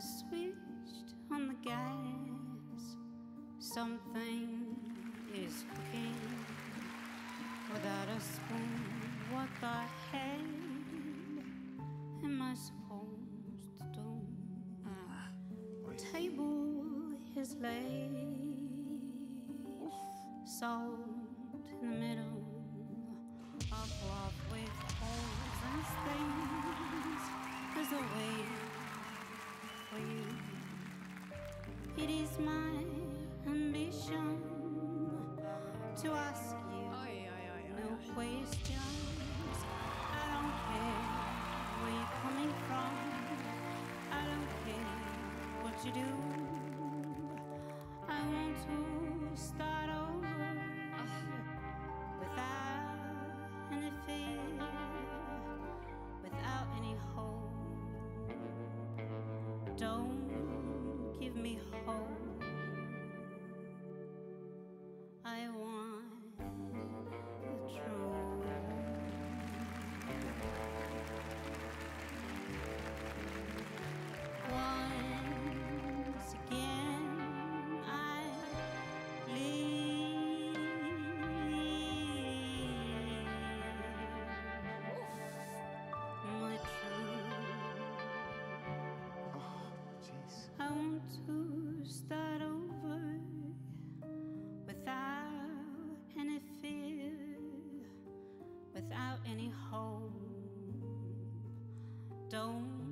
switched on the gas. Something is cooking without a spoon. What the hell am I supposed to do? Table is laid, salt It is my ambition to ask you oy, oy, oy, no questions. I don't care where you're coming from. I don't care what you do. I want to start. any hope. Don't